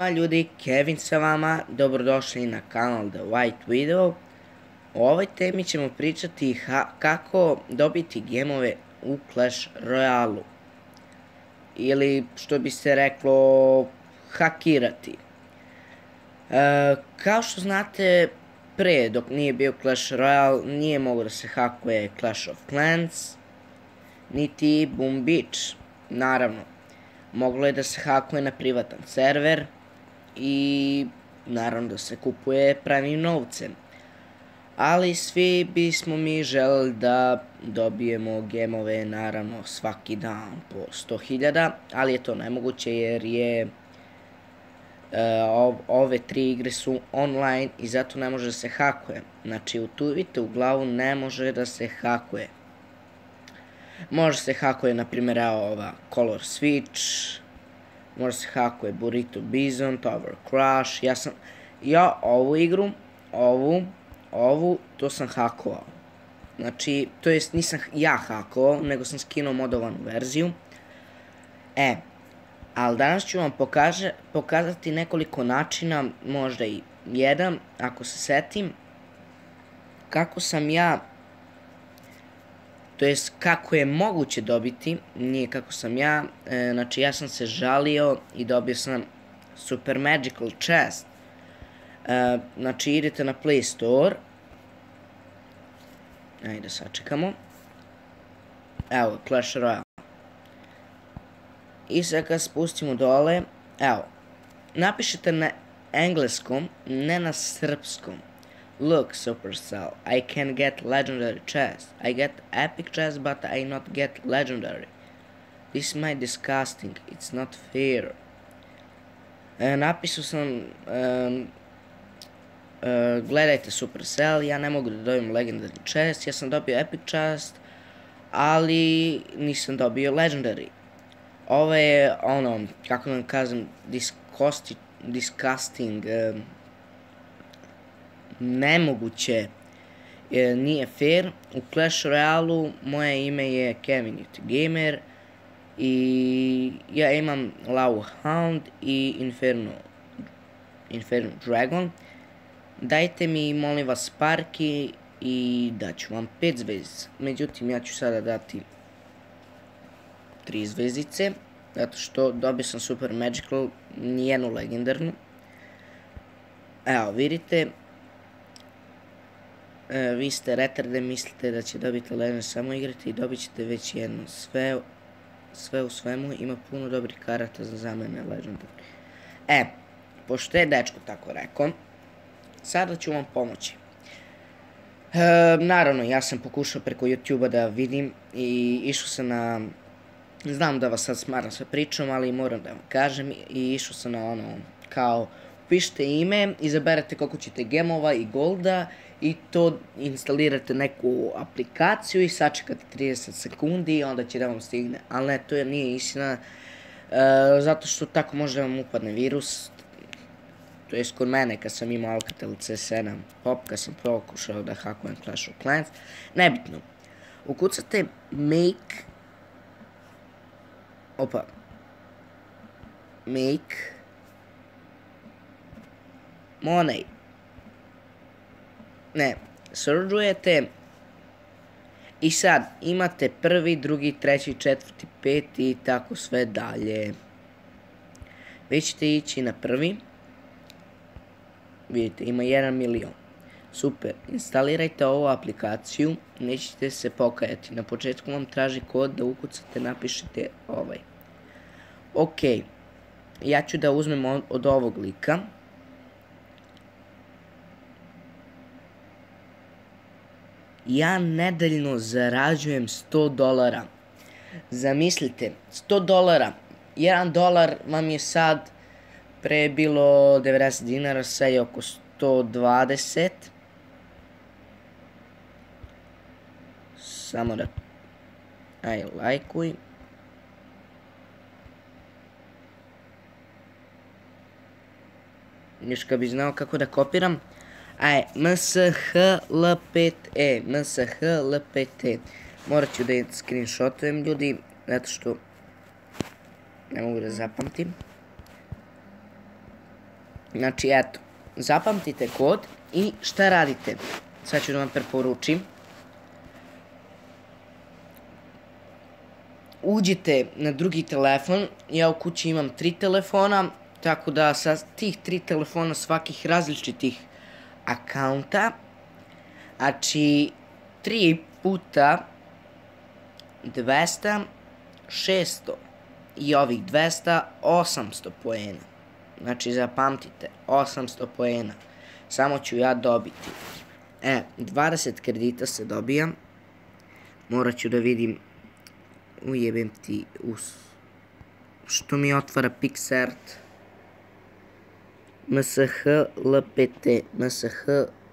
Ćao ljudi, Kevin sa vama, dobrodošli na kanal The White Widow. O ovoj temi ćemo pričati kako dobiti gemove u Clash Royale. Ili što bi se reklo, hakirati. E, kao što znate, pre dok nije bio Clash Royale, nije mogo da se hakuje Clash of Clans, niti Boom Beach. Naravno, moglo je da se hakuje na privatan server, i naravno da se kupuje pravim novcem. Ali svi bismo mi želeli da dobijemo gemove naravno svaki dan po 100.000, ali je to nemoguće jer je Uh, ove tri igre su online i zato ne može da se hakuje. Znači, utuvite u glavu, ne može da se hakuje. Može se hakuje, na primjer, ova Color Switch, može se hakuje Burrito Bison, Tower Crash, ja sam, ja ovu igru, ovu, ovu, to sam hakovao. Znači, to jest nisam ja hakovao, nego sam skinuo modovanu verziju. E, ali danas ću vam pokaže, pokazati nekoliko načina, možda i jedan, ako se setim, kako sam ja to jest kako je moguće dobiti, nije kako sam ja, e, znači ja sam se žalio i dobio sam Super Magical Chest. E, znači idete na Play Store, ajde sačekamo, evo Clash Royale. I sad kad spustimo dole, evo, napišete na engleskom, ne na srpskom. Look, Supercell, I can get legendary chest. I get epic chest, but I not get legendary. This is my disgusting. It's not fair. E, napisao sam... Um, uh, gledajte Supercell, ja ne mogu da dobijem legendary chest, ja sam dobio epic chest, ali nisam dobio legendary. Ovo je ono, kako vam kažem, disgusting, um, nemoguće, e, nije fair. U Clash Royale moje ime je Kevin Gamer i ja imam Lau Hound i Inferno, Inferno Dragon. Dajte mi molim vas parki i daću vam 5 zvezdica. Međutim, ja ću sada dati 3 zvezdice, zato što dobio sam Super Magical, nijednu legendarnu. Evo, vidite, e, vi ste retarde, mislite da će dobiti Legend samo igrati i dobit ćete već jedno. Sve, sve u svemu ima puno dobrih karata za zamene Legendary. E, pošto je dečko tako rekao, sada ću vam pomoći. E, naravno, ja sam pokušao preko YouTube-a da vidim i išao sam na... Znam da vas sad smaram sa pričom, ali moram da vam kažem i išao sam na ono, kao, pišite ime, izaberete koliko ćete gemova i golda i to instalirate neku aplikaciju i sačekate 30 sekundi i onda će da vam stigne. Ali ne, to je nije istina, e, zato što tako može da vam upadne virus. To je kod mene kad sam imao Alcatel C7 Pop, kad sam pokušao da hakujem Clash of Clans. Nebitno. Ukucate make opa make money ne, srđujete i sad imate prvi, drugi, treći, četvrti, peti i tako sve dalje. Vi ćete ići na prvi. Vidite, ima 1 milion. Super, instalirajte ovu aplikaciju, nećete se pokajati. Na početku vam traži kod da ukucate, napišete ovaj. Ok, ja ću da uzmem od ovog lika. Ja nedeljno zarađujem 100 dolara. Zamislite, 100 dolara. 1 dolar vam je sad pre bilo 90 dinara, sad je oko 120. Samo da... Aj, lajkuj. Još kad bi znao kako da kopiram. Aj, MSHL5E, MSHL5E. Morat ću da screenshotujem ljudi, zato što ne mogu da zapamtim. Znači, eto, zapamtite kod i šta radite? Sad ću da vam preporučim. Uđite na drugi telefon, ja u kući imam tri telefona, tako da sa tih tri telefona svakih različitih akaunta, znači 3 puta 200, 600 i ovih 200, 800 poena. Znači zapamtite, 800 poena. Samo ću ja dobiti. E, 20 kredita se dobija. Morat ću da vidim ujebem ti us. Što mi otvara Pixart? MSH LPT, MSH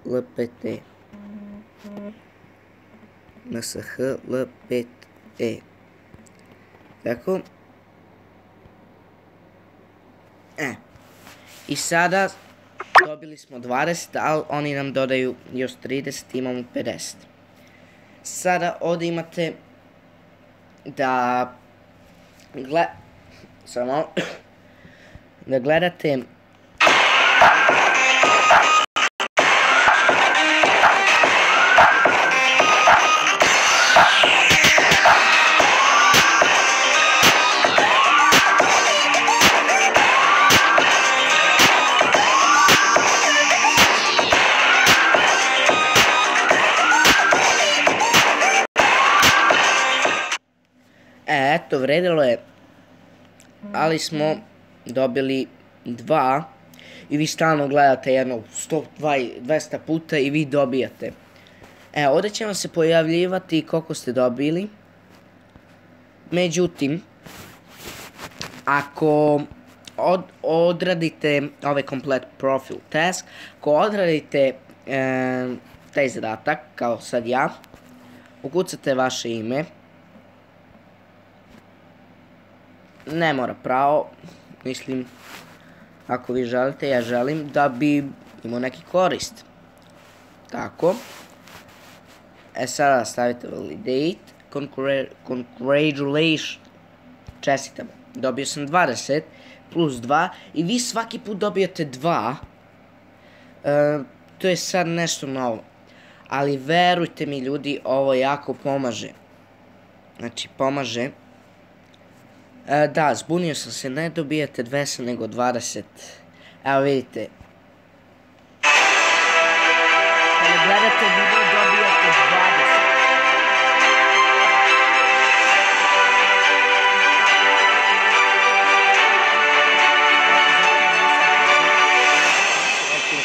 LPT. MSH LPT. Tako. E. I sada dobili smo 20, ali oni nam dodaju još 30, imamo 50. Sada ovdje imate da gle... Samo da gledate Vredilo je. Ali smo dobili dva. I vi stalno gledate jedno 100, 200 puta i vi dobijate. E, ovdje će vam se pojavljivati koliko ste dobili. Međutim, ako od, odradite ovaj komplet profil task, ako odradite e, taj zadatak, kao sad ja, ukucate vaše ime, ne mora pravo, mislim, ako vi želite, ja želim da bi imao neki korist. Tako. E sada stavite validate, congratulations, čestitam, dobio sam 20 plus 2 i vi svaki put dobijate 2. E, to je sad nešto novo. Ali verujte mi ljudi, ovo jako pomaže. Znači, pomaže. E, da, zbunio sam se, ne dobijate 200 nego 20. Evo vidite. Kada gledate video dobijate 20.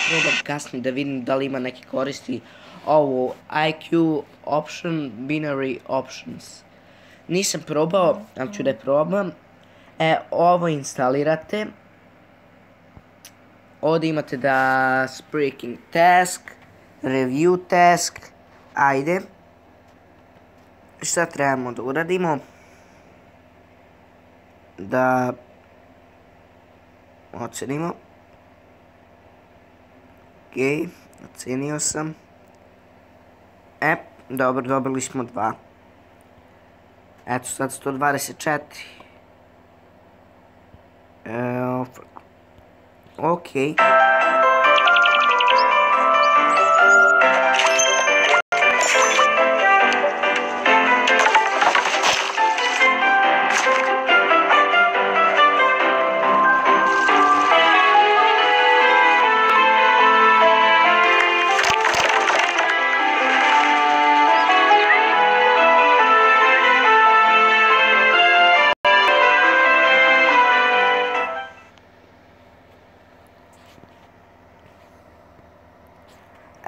probam kasnije da vidim da li ima neki koristi ovo IQ option binary options nisam probao ali ću da probam. E ovo instalirate. Ovdje imate da speaking task review task ajde. Šta trebamo da uradimo? Da ocenimo. Ok, ocenio sam. E, dobro, dobili smo dva. Eto, sad 124. Evo, ok.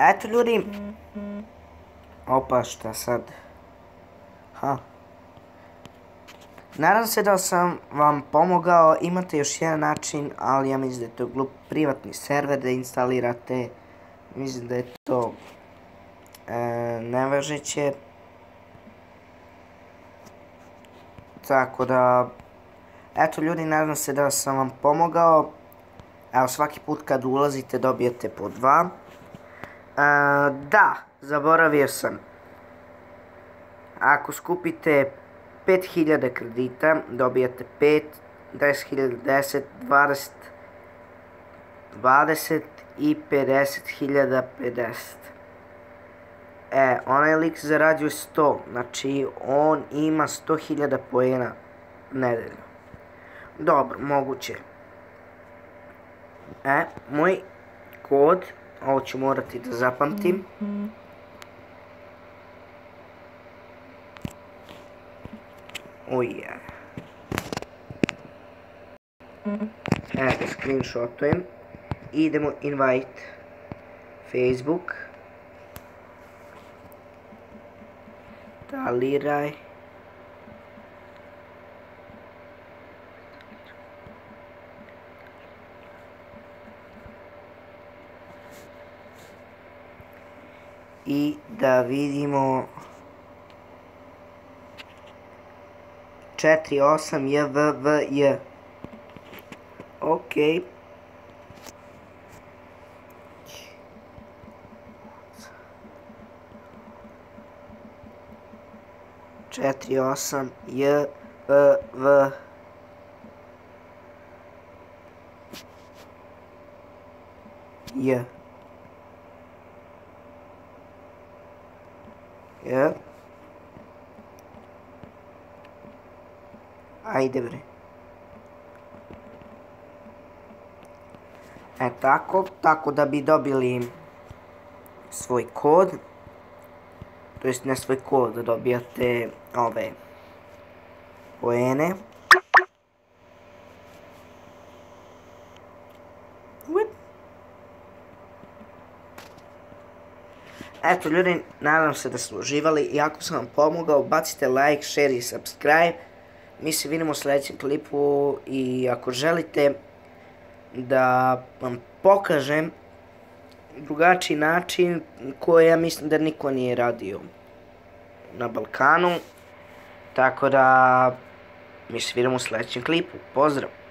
Eto ljudi. Opa, šta sad? Ha. Nadam se da sam vam pomogao, imate još jedan način, ali ja mislim da je to glup privatni server da instalirate. Mislim da je to e, nevažeće. Tako da, eto ljudi, nadam se da sam vam pomogao. Evo, svaki put kad ulazite dobijete po dva. Da, zaboravio sam. Ako skupite 5000 kredita, dobijate 5, 10.000, 10, 20, 20 i 50.050. E, onaj lik zarađuje 100, znači on ima 100.000 poena nedeljno. Dobro, moguće. E, moj kod, ovo ću morati da zapamtim. Oj, je. Evo ga screenshotujem. Idemo invite Facebook. Taliraj. I da vidimo 48 JVVJ. Ok. Četiri, osam, J, V, V. J. J. Ajde bre. E tako, tako da bi dobili svoj kod, to jest ne svoj kod, da dobijate ove poene. Eto ljudi, nadam se da ste uživali i ako sam vam pomogao, bacite like, share i subscribe. Mi se vidimo u sljedećem klipu i ako želite da vam pokažem drugačiji način koji ja mislim da niko nije radio na Balkanu. Tako da mi se vidimo u sljedećem klipu. Pozdrav!